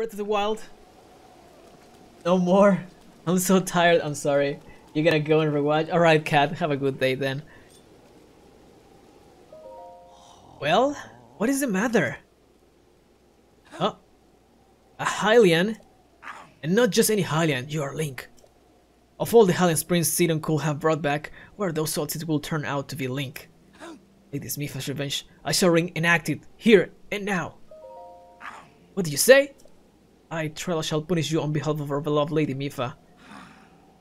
Breath of the Wild. No more. I'm so tired. I'm sorry. You're gonna go and rewatch. Alright, cat. Have a good day then. Well, what is the matter? Oh, a Hylian? And not just any Hylian, you are Link. Of all the Hylians Prince Sidon could have brought back, where those souls it will turn out to be Link. Like this Mipha's revenge, I shall ring enacted, here and now. What did you say? I, Trella, shall punish you on behalf of our beloved Lady Mipha.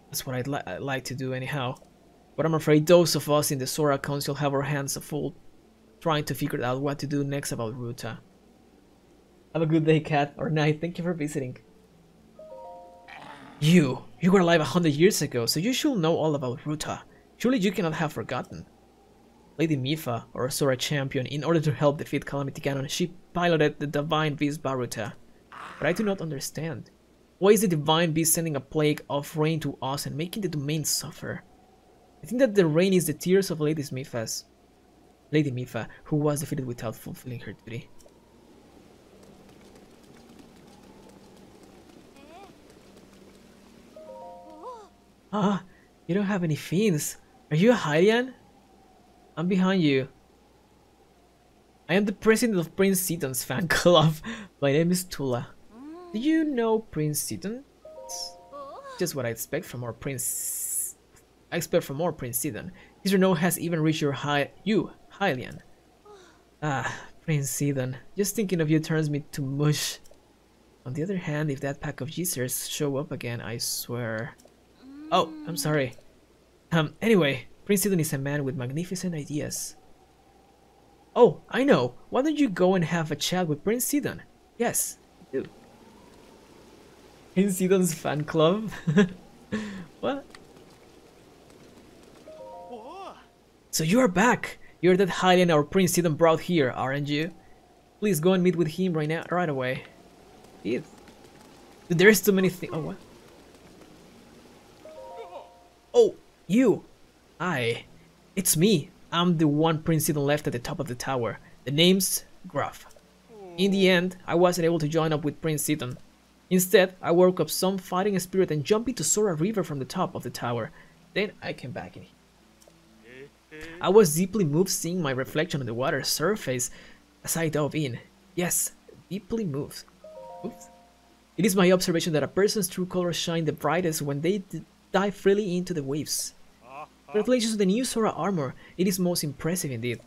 That's what I'd, li I'd like to do anyhow. But I'm afraid those of us in the Zora Council have our hands full trying to figure out what to do next about Ruta. Have a good day, cat, or night. Thank you for visiting. You! You were alive a hundred years ago, so you should know all about Ruta. Surely you cannot have forgotten. Lady Mipha, or Zora champion, in order to help defeat Calamity Ganon, she piloted the Divine Beast Vah Ruta. But I do not understand. Why is the Divine Beast sending a plague of rain to us and making the domain suffer? I think that the rain is the tears of Lady Mipha's. Lady Mipha, who was defeated without fulfilling her duty. Ah, you don't have any fins. Are you a Hylian? I'm behind you. I am the president of Prince Sidon's fan club. My name is Tula. Do you know Prince Sidon? Just what I expect from our Prince. I expect from more Prince Sidon. His renown has even reached your high you, Hylian. Ah, Prince Sidon. Just thinking of you turns me to mush. On the other hand, if that pack of geezers show up again, I swear. Oh, I'm sorry. Um, anyway, Prince Sidon is a man with magnificent ideas. Oh, I know. Why don't you go and have a chat with Prince Sidon? Yes, do. Prince Sidon's fan club? what? So you are back. You're that Hylian our Prince Sidon brought here, aren't you? Please go and meet with him right now, right away. Dude, there's too many things. Oh, what? Oh, you. I. It's me. I'm the one Prince Sidon left at the top of the tower. The name's Gruff. In the end, I wasn't able to join up with Prince Sidon. Instead, I woke up some fighting spirit and jumped into Zora River from the top of the tower. Then I came back in. I was deeply moved seeing my reflection on the water surface as I dove in. Yes, deeply moved. Oops. It is my observation that a person's true colors shine the brightest when they dive freely into the waves. Congratulations to the new Zora armor, it is most impressive indeed.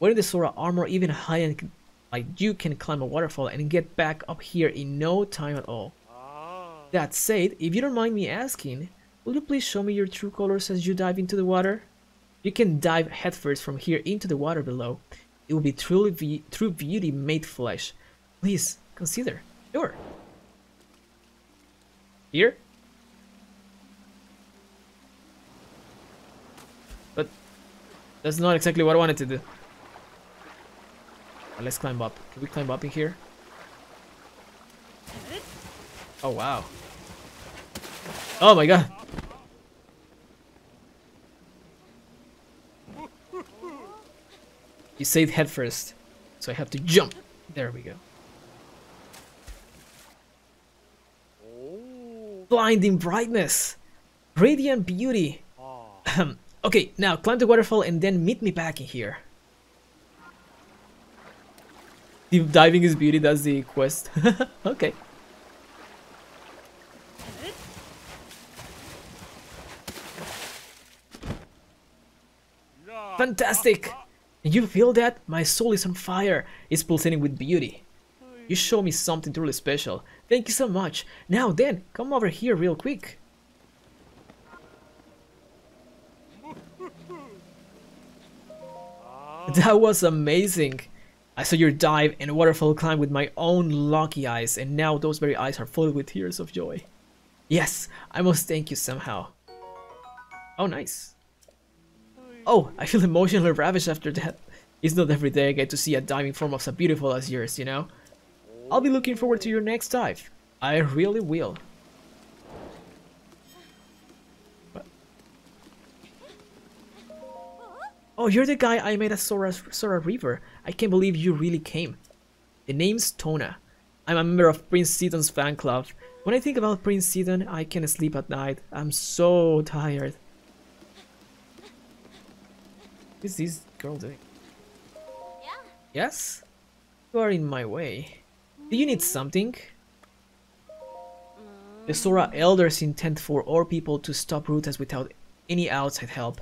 Wearing the Zora armor, even high and like you can climb a waterfall and get back up here in no time at all. That said, if you don't mind me asking, will you please show me your true colors as you dive into the water? You can dive headfirst from here into the water below. It will be truly be true beauty made flesh. Please, consider. Sure. Here? But that's not exactly what I wanted to do. Uh, let's climb up. Can we climb up in here? Oh, wow. Oh my god. You saved head first, so I have to jump. There we go. Blinding brightness. Radiant beauty. okay, now climb the waterfall and then meet me back in here. Diving is beauty, that's the quest. okay. Fantastic! You feel that? My soul is on fire. It's pulsating with beauty. You show me something truly special. Thank you so much. Now then, come over here real quick. That was amazing. I saw your dive and waterfall climb with my own lucky eyes and now those very eyes are filled with tears of joy. Yes, I must thank you somehow. Oh, nice. Oh, I feel emotionally ravished after that. It's not every day I get to see a diving form as beautiful as yours, you know? I'll be looking forward to your next dive. I really will. Oh, you're the guy I met at Zora, Zora River. I can't believe you really came. The name's Tona. I'm a member of Prince Sidon's fan club. When I think about Prince Sidon, I can't sleep at night. I'm so tired. What is this girl doing? Yeah. Yes? You are in my way. Do you need mm-hmm. something? Mm. The Zora elders intend for all people to stop Rutas without any outside help,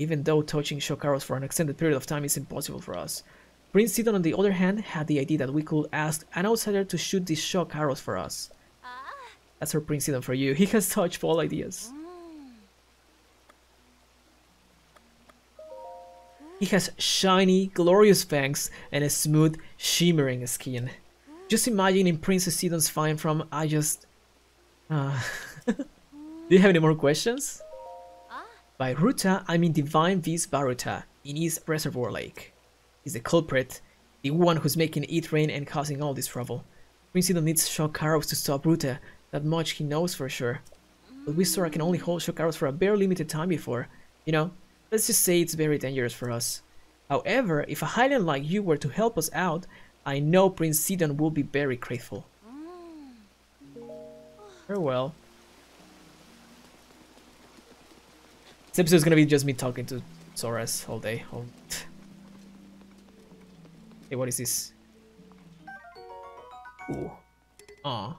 even though touching shock arrows for an extended period of time is impossible for us. Prince Sidon, on the other hand, had the idea that we could ask an outsider to shoot these shock arrows for us. Ah. That's her Prince Sidon for you. He has such bold ideas. He has shiny, glorious fangs and a smooth, shimmering skin. Just imagine in Princess Sidon's fine from I just... Uh, do you have any more questions? By Ruta, I mean Divine Vis Vah Ruta in his Reservoir Lake. He's the culprit, the one who's making it rain and causing all this trouble. Prince Sidon needs shock arrows to stop Ruta, that much he knows for sure. But we Zora can only hold shock arrows for a very limited time before, you know, let's just say it's very dangerous for us. However, if a Hylian like you were to help us out, I know Prince Sidon will be very grateful. Farewell. This episode is gonna be just me talking to Zoras all day. All... hey, what is this? Ooh. Aw.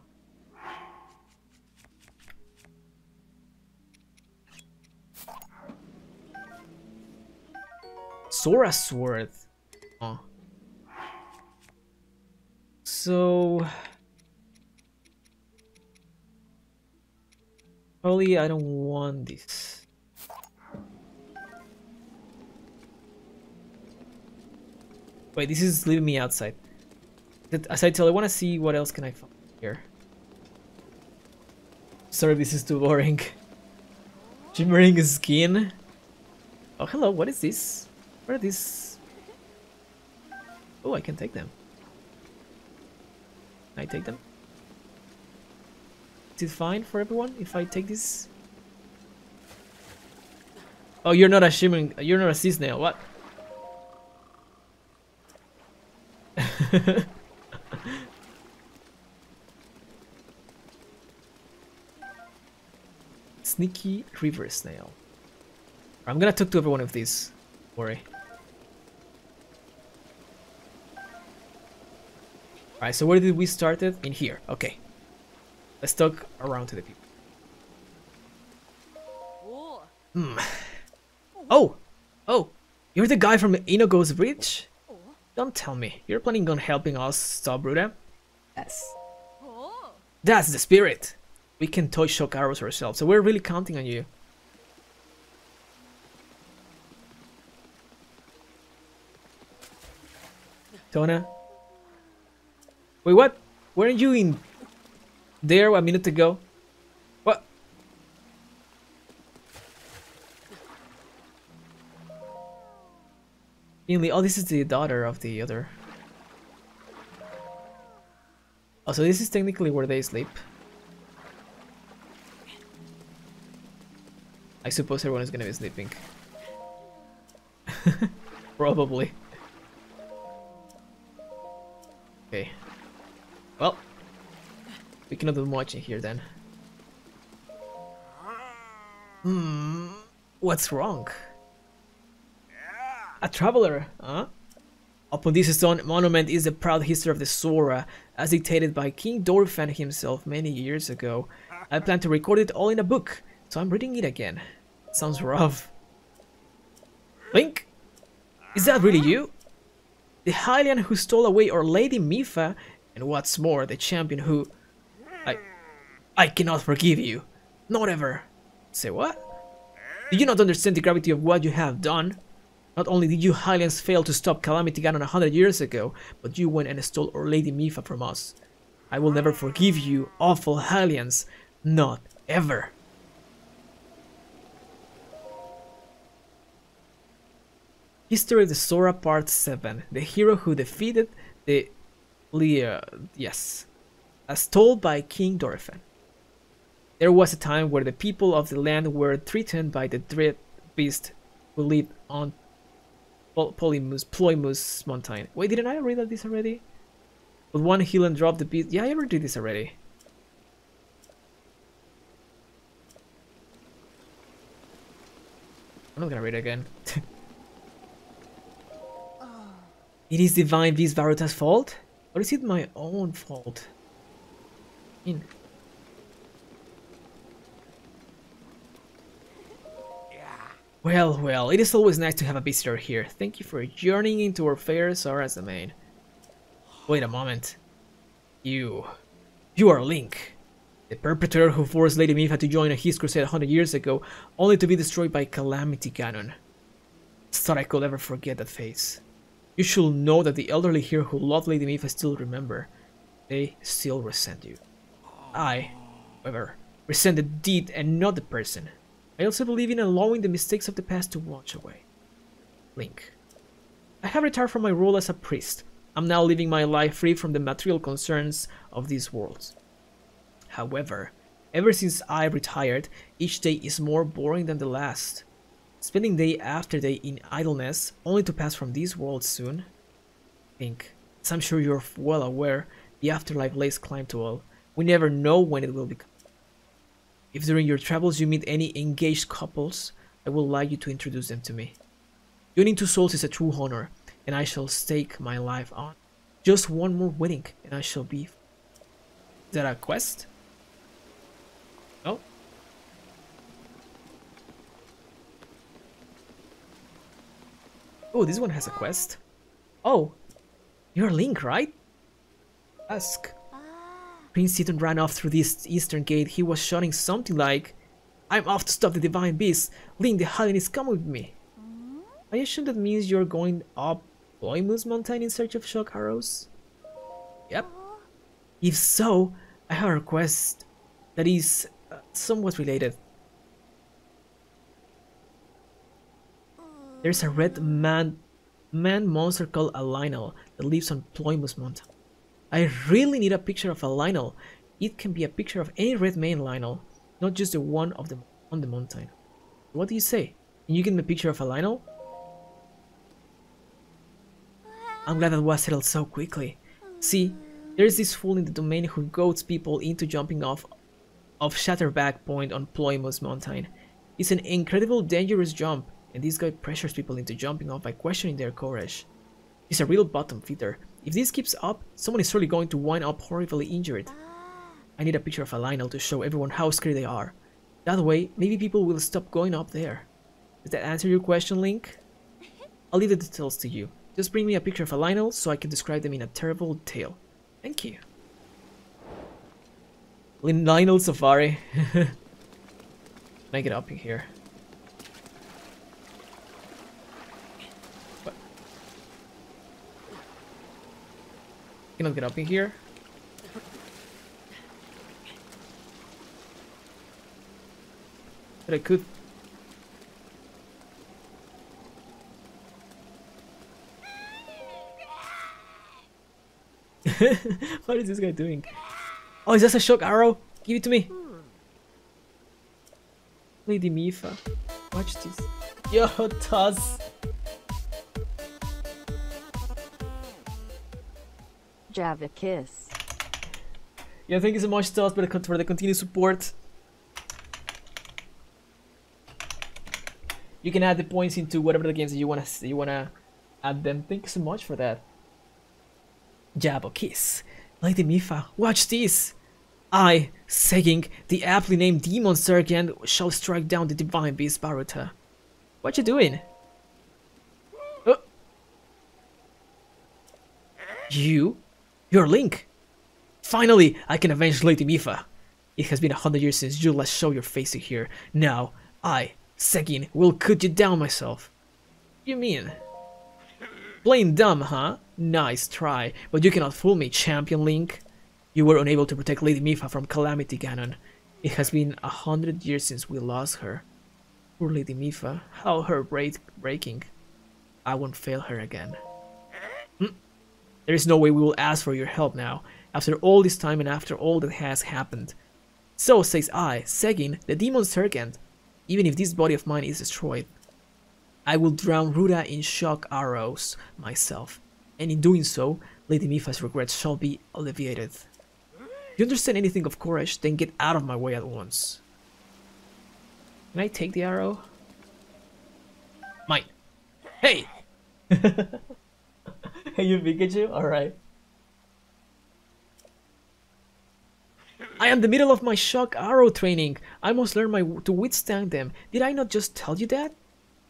Zora Sword. Aw. So... Probably I don't want this. Wait, this is leaving me outside. As I tell, I want to see what else can I find here. Sorry, this is too boring. Shimmering skin. Oh, hello. What is this? What are these? Oh, I can take them. Can I take them? Is it fine for everyone if I take this? Oh, you're not a shimmering. You're not a sea snail. What? Sneaky river snail. I'm gonna talk to every one of these. Don't worry. Alright, so where did we start it? In here. Okay. Let's talk around to the people. Oh. Oh! Oh! You're the guy from Inogo's Bridge? Don't tell me. You're planning on helping us stop Ruta? Yes. That's the spirit! We can toy shock arrows ourselves, so we're really counting on you. Tona? Wait, what? Weren't you in there a minute ago? Finley, oh, this is the daughter of the other. Oh, so this is technically where they sleep. I suppose everyone is gonna be sleeping. Probably. Okay. Well, we cannot do much in here then. Hmm, what's wrong? A traveler, huh? Upon this stone monument is the proud history of the Zora, as dictated by King Dorephan himself many years ago. I plan to record it all in a book, so I'm reading it again. Sounds rough. Link? Is that really you? The Hylian who stole away our Lady Mipha, and what's more, the champion who... I... I cannot forgive you. Not ever. Say what? Do you not understand the gravity of what you have done? Not only did you Hylians fail to stop Calamity Ganon a hundred years ago, but you went and stole our Lady Mipha from us. I will never forgive you, awful Hylians. Not ever. History of the Zora Part 7. The hero who defeated the Lear, yes, as told by King Dorephan. There was a time where the people of the land were threatened by the dread beast who lived on Pol Polymus, Ploymus Mountain. Wait, didn't I read this already? Put one heal and drop the beat. Yeah, I ever did this already. I'm not gonna read it again. it is Divine Beast Vah Ruta's fault? Or is it my own fault? In. Well, well, it is always nice to have a visitor here. Thank you for journeying into our fair Zora as the main. Wait a moment. You... You are Link. The perpetrator who forced Lady Mipha to join a his crusade a hundred years ago, only to be destroyed by Calamity Ganon. Thought I could ever forget that face. You should know that the elderly here who loved Lady Mipha still remember. They still resent you. I, however, resent the deed and not the person. I also believe in allowing the mistakes of the past to wash away. Link. I have retired from my role as a priest. I'm now living my life free from the material concerns of these worlds. However, ever since I retired, each day is more boring than the last. Spending day after day in idleness, only to pass from these worlds soon. Link, as I'm sure you're well aware, the afterlife lays claim to all. We never know when it will become. If during your travels you meet any engaged couples, I would like you to introduce them to me. Joining two souls is a true honor, and I shall stake my life on. Just one more wedding, and I shall be... Is that a quest? No? Oh, this one has a quest. Oh, you're Link, right? Ask. Prince Sidon ran off through this eastern gate. He was shouting something like, I'm off to stop the divine beast. Link the Hylian is coming with me. I assume that means you're going up Ploymus Mountain in search of shock arrows? Yep. If so, I have a request that is uh, somewhat related. There's a red man man monster called a Lynel that lives on Ploymus Mountain. I really need a picture of a Lynel. It can be a picture of any red main Lynel, not just the one of them on the mountain. What do you say? Can you get me a picture of a Lynel? I'm glad that was settled so quickly. See, there's this fool in the domain who goads people into jumping off of Shatterback Point on Ploymus Mountain. It's an incredible dangerous jump, and this guy pressures people into jumping off by questioning their courage. He's a real bottom feeder. If this keeps up, someone is surely going to wind up horribly injured. Ah. I need a picture of a Lynel to show everyone how scary they are. That way, maybe people will stop going up there. Does that answer your question, Link? I'll leave the details to you. Just bring me a picture of a Lynel so I can describe them in a terrible tale. Thank you. Lynel Safari. Can I get up in here? Cannot get up in here? But I could. what is this guy doing? Oh, is that a shock arrow? Give it to me. Lady Mipha. Watch this. Yo, Taz. Java Kiss. Yeah, thank you so much, Taz, for the, for the continued support. You can add the points into whatever the games that you wanna you wanna add them. Thank you so much for that. Jabo Kiss. Lady Mipha, watch this! I, Seggin, the aptly named Demon Sergeant, shall strike down the divine beast Vah Ruta. What you doing? Oh. You? You're Link! Finally, I can avenge Lady Mipha! It has been a hundred years since you last showed your face here. Now, I, Seggin, will cut you down myself. You mean? Plain dumb, huh? Nice try, but you cannot fool me, Champion Link. You were unable to protect Lady Mipha from Calamity Ganon. It has been a hundred years since we lost her. Poor Lady Mipha, how her break breaking. I won't fail her again. There is no way we will ask for your help now, after all this time and after all that has happened. So says I, Seggin, the Demon Sergeant, even if this body of mine is destroyed. I will drown Ruta in shock arrows myself. and in doing so, Lady Mipha's regrets shall be alleviated. If you understand anything of courage, then get out of my way at once. Can I take the arrow? Mine. Hey! hey, you Pikachu? Alright. I am the middle of my shock arrow training. I must learn my to withstand them. Did I not just tell you that?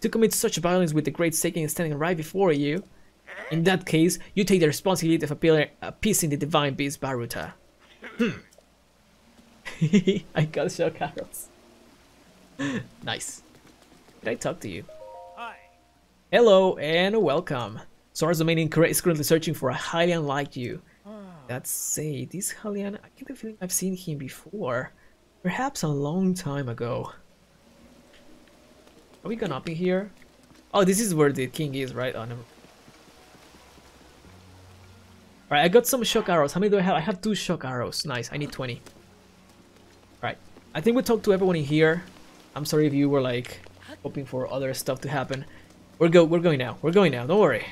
To commit such violence with the great Seiken standing right before you. In that case, you take the responsibility of appealing, appeasing the divine beast Vah Ruta. Hmm. I got shock arrows. nice. Did I talk to you? Hi. Hello and welcome. Zora's domain is currently searching for a Hylian like you. Ah. Let's say this Hylian, I get the feeling I've seen him before. Perhaps a long time ago. Are we gonna up in here? Oh, this is where the king is, right? Oh, never. Alright, I got some shock arrows. How many do I have? I have two shock arrows. Nice, I need 20. Alright, I think we talked to everyone in here. I'm sorry if you were like hoping for other stuff to happen. We're go we're going now. We're going now, don't worry.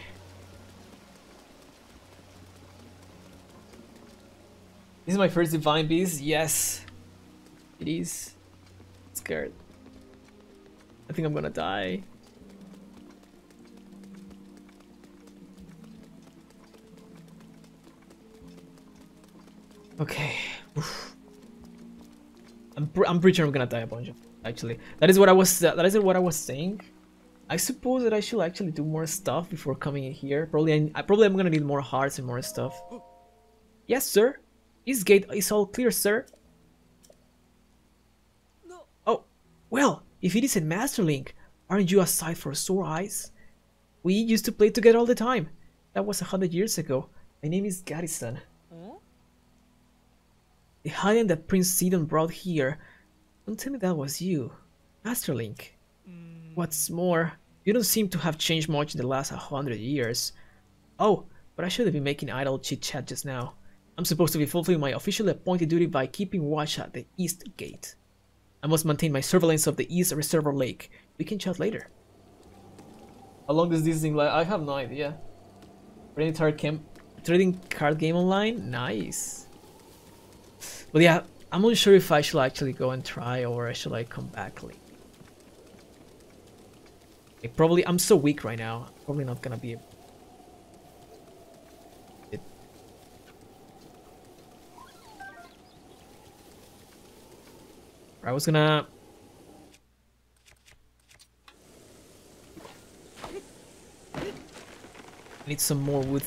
This is my first divine beast, yes. It is. scared. I think I'm gonna die. Okay. Oof. I'm, I'm pretty sure I'm gonna die a bunch. Actually, that is what I was. Uh, that is what I was saying. I suppose that I should actually do more stuff before coming in here. Probably, I probably I'm gonna need more hearts and more stuff. Yes, sir. This gate is all clear, sir. No. Oh, well, if it isn't Master Link, aren't you a sight for sore eyes? We used to play together all the time. That was a hundred years ago. My name is Gaddison. Huh? The Hylian that Prince Sidon brought here. Don't tell me that was you. Master Link. Mm, What's more, you don't seem to have changed much in the last hundred years. Oh, but I should have been making idle chit chat just now. I'm supposed to be fulfilling my officially appointed duty by keeping watch at the East Gate. I must maintain my surveillance of the East Reservoir Lake. We can chat later. How long does this thing last? I have no idea. Trading card game, trading card game online, nice. But yeah, I'm unsure if I should actually go and try or I should like come back later. Like, probably, I'm so weak right now. Probably not gonna be. It. I was gonna. Need some more wood.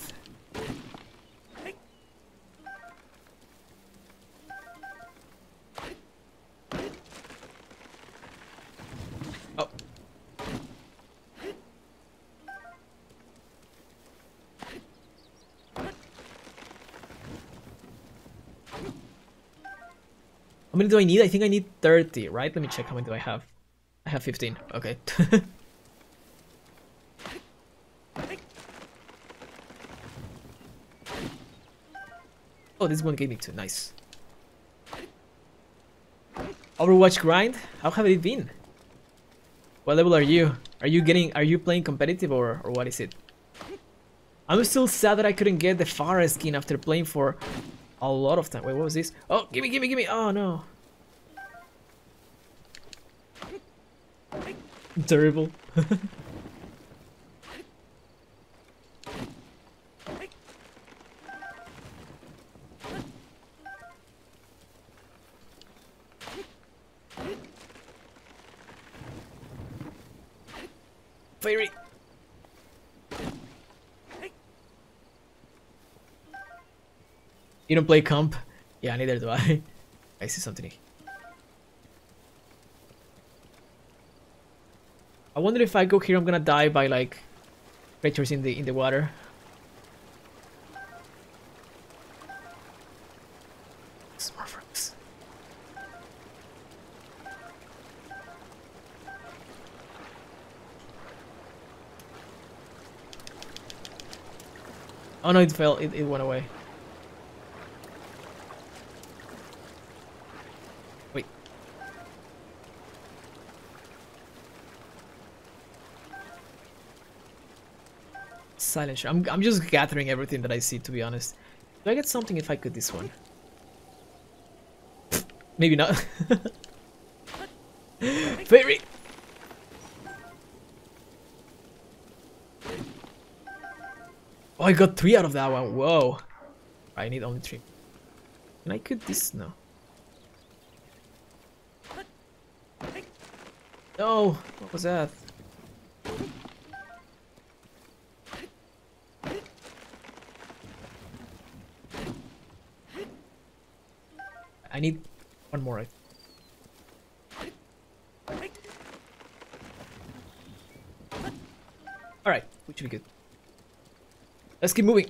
Many do I need? I think I need 30, right? Let me check how many do I have. I have 15. Okay. oh, this one gave me two. Nice. Overwatch grind? How have it been? What level are you? Are you getting are you playing competitive or, or what is it? I'm still sad that I couldn't get the Pharah skin after playing for a lot of time. Wait, what was this? Oh, gimme, gimme, gimme! Oh no. Terrible. Fairy! You don't play comp? Yeah, neither do I. I see something. here. I wonder if I go here, I'm gonna die by like creatures in the in the water. Oh no, it fell. It, it went away. Silent shard. I'm, I'm just gathering everything that I see, to be honest. Do I get something if I could this one? Maybe not. Fairy! Oh, I got three out of that one. Whoa. I need only three. Can I cut this? No. No! What was that? I need one more. Alright, we should be good. Let's keep moving.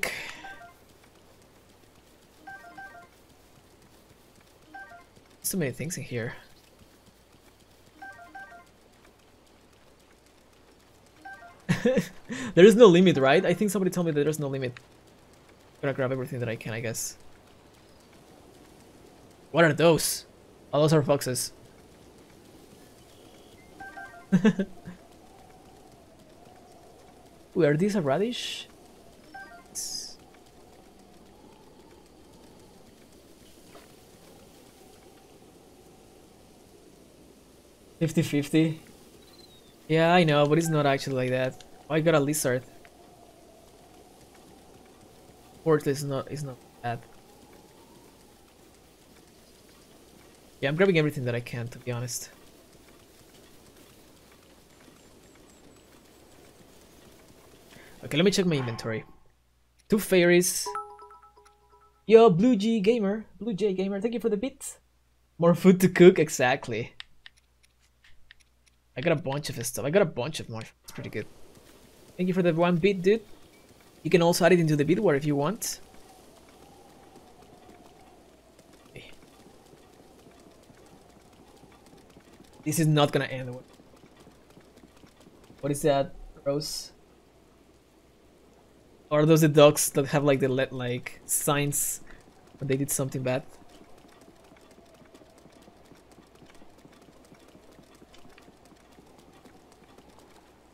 So many things in here. there is no limit, right? I think somebody told me that there's no limit. I'm gonna grab everything that I can, I guess. What are those? Oh, those are foxes. Ooh, are these a radish? 50-50. Yeah, I know, but it's not actually like that. Oh, I got a lizard. Portal is not is not bad. Yeah, I'm grabbing everything that I can, to be honest. Okay, let me check my inventory. Two fairies. Yo, Blue G Gamer. Blue J Gamer, thank you for the bit. More food to cook, exactly. I got a bunch of stuff. I got a bunch of more. It's pretty good. Thank you for the one bit, dude. You can also add it into the bit war if you want. This is not gonna end. well. What is that, Rose? Are those the dogs that have like the let like signs when they did something bad?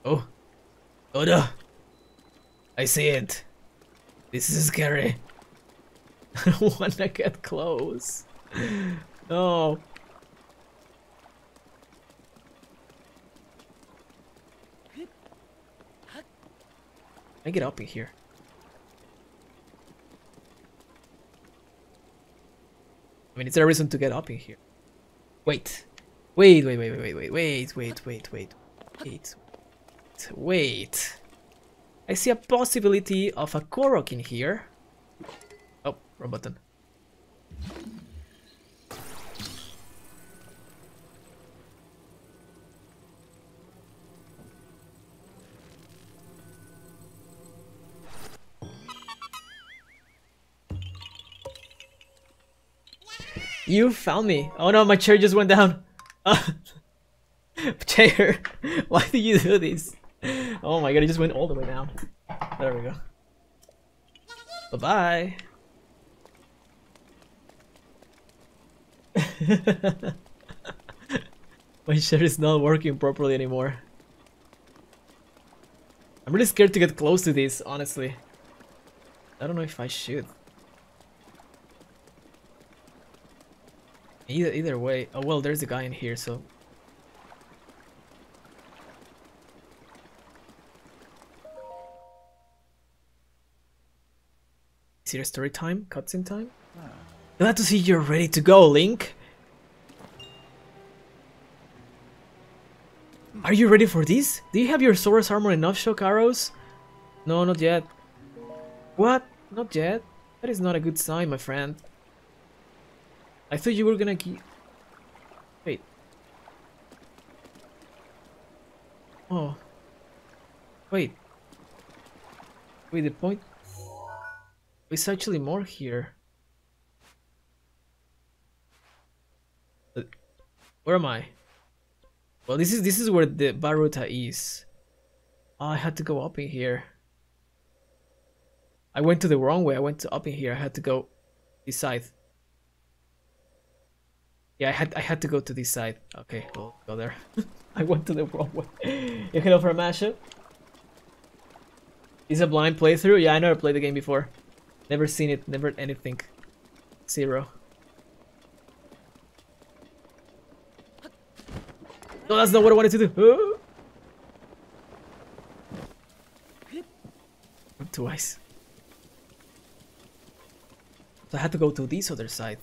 Oh. oh no! I see it. This is scary. I don't wanna get close. No. I get up in here. I mean, is there a reason to get up in here? Wait. Wait, wait, wait, wait, wait, wait, wait, wait, wait, wait. Wait. I see a possibility of a Korok in here. Oh, wrong button. You found me. Oh no, my chair just went down. chair, why did you do this? Oh my god, it just went all the way down. There we go. Bye bye. My chair is not working properly anymore. I'm really scared to get close to this, honestly. I don't know if I should. Either either way. Oh well, there's a guy in here, so Is it a story time? Cutscene time? Ah. Glad to see you're ready to go, Link. Are you ready for this? Do you have your Zora's armor enough shock arrows? No, not yet. What? Not yet? That is not a good sign, my friend. I thought you were gonna keep... Wait. Oh. Wait. Wait, the point... It's actually more here. Where am I? Well, this is this is where the Vah Ruta is. Oh, I had to go up in here. I went to the wrong way. I went to up in here. I had to go this side. Yeah, I had I had to go to this side. Okay, oh. we'll go there. I went to the wrong way. you can offer a mashup. Is a blind playthrough? Yeah, I never played the game before. Never seen it, never anything. Zero. No, that's not what I wanted to do. Twice. So I had to go to this other side.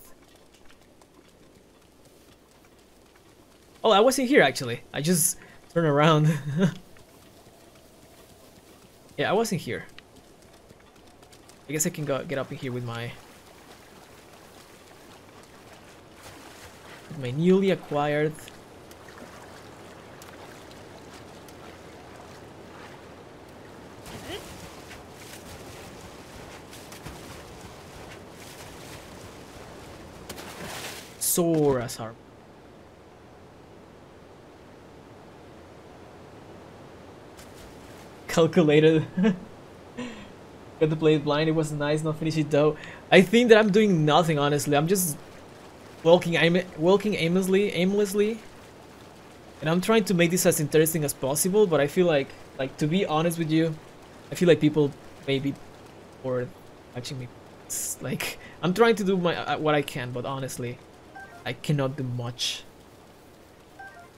Oh, I wasn't here actually. I just turned around. yeah, I wasn't here. I guess I can go get up in here with my with my newly acquired Zora's arm. Calculated. Got to play it blind, it was nice, not finish it though. I think that I'm doing nothing honestly, I'm just walking aim walking aimlessly aimlessly. And I'm trying to make this as interesting as possible, but I feel like like to be honest with you, I feel like people may be bored watching me. It's like I'm trying to do my uh, what I can, but honestly, I cannot do much.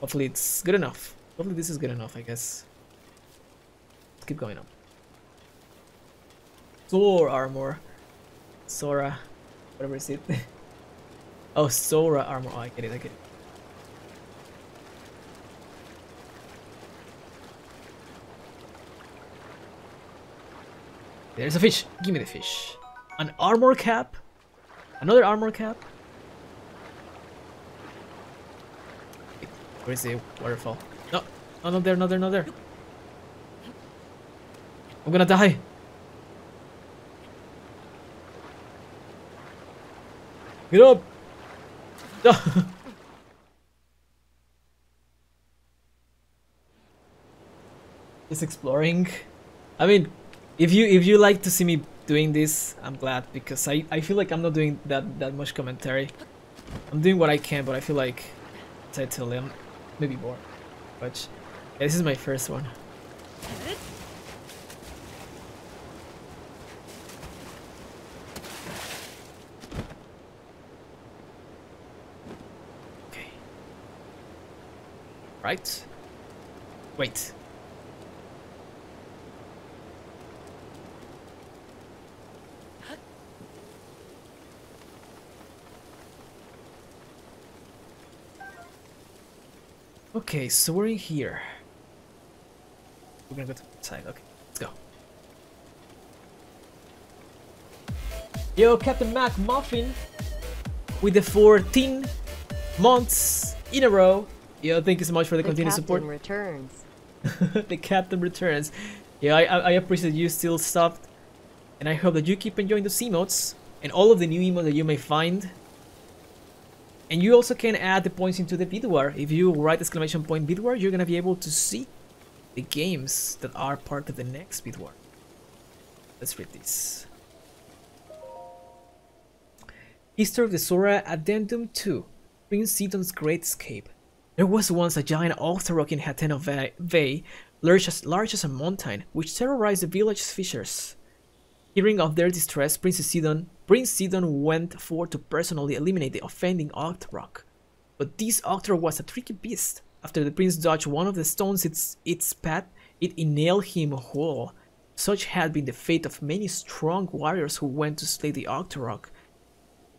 Hopefully it's good enough. Hopefully this is good enough, I guess. Keep going up. Thor armor. Zora. Whatever is it. oh, Zora armor. Oh, I get it, I get it. There's a fish. Give me the fish. An armor cap? Another armor cap? Where is the waterfall? No, no, not there, not there, not there. I'm gonna die. Get up! Just exploring. I mean, if you if you like to see me doing this, I'm glad because I I feel like I'm not doing that that much commentary. I'm doing what I can, but I feel like I tell maybe more. But yeah, this is my first one. Right. Wait. Okay, so we're in here. We're gonna go to the side. Okay, let's go. Yo, Captain Mac Muffin with the 14 months in a row. Yo, thank you so much for the, The continued captain support. returns. the captain returns. Yeah, I, I, appreciate you still stopped. And I hope that you keep enjoying the emotes and all of the new emotes that you may find. And you also can add the points into the bidwar. If you write exclamation point bidwar, you're gonna be able to see the games that are part of the next bidwar. Let's read this. History of the Zora Addendum 2 Prince Sidon's Great Escape. There was once a giant Octorok in Hateno Bay, large as, large as a mountain, which terrorized the village's fishers. Hearing of their distress, Prince Sidon, Prince Sidon went forth to personally eliminate the offending Octorok. But this Octorok was a tricky beast. After the prince dodged one of the stones its, its path, it nailed him whole. Such had been the fate of many strong warriors who went to slay the Octorok.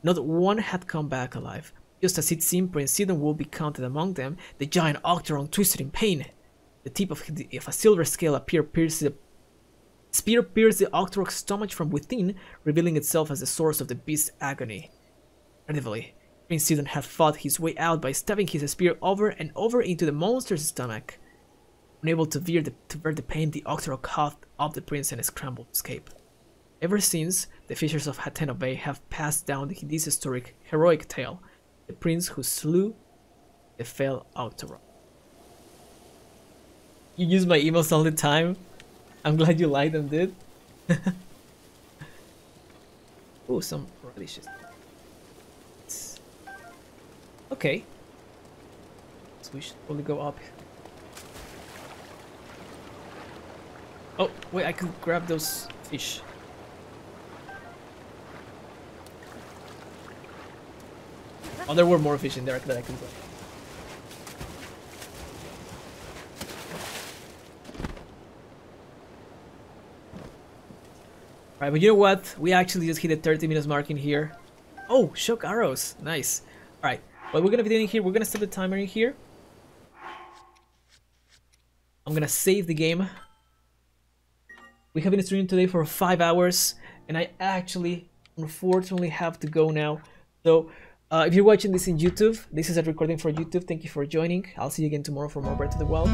Not one had come back alive. Just as it seemed Prince Sidon would be counted among them, the giant Octorok twisted in pain. The tip of, of a silver scale appeared pierced the spear pierced the Octorok's stomach from within, revealing itself as the source of the beast's agony. Incredibly, Prince Sidon had fought his way out by stabbing his spear over and over into the monster's stomach. Unable to bear the, to bear the pain, the Octorok coughed up the prince and scrambled to escape. Ever since, the fishers of Hateno Bay have passed down this historic, heroic tale, the prince who slew the fell Octorok. You use my emails all the time? I'm glad you like them, dude. oh, some radishes. Okay. So we should probably go up. Oh, Wait, I could grab those fish. Oh, there were more fish in there that I could grab. Right, but you know what? We actually just hit the 30 minutes mark in here. Oh, shock arrows. Nice. Alright, what we're gonna be doing here, we're gonna set the timer in here. I'm gonna save the game. We have been streaming today for five hours, and I actually, unfortunately, have to go now. So, uh, if you're watching this in YouTube, this is a recording for YouTube. Thank you for joining. I'll see you again tomorrow for more Breath of the Wild.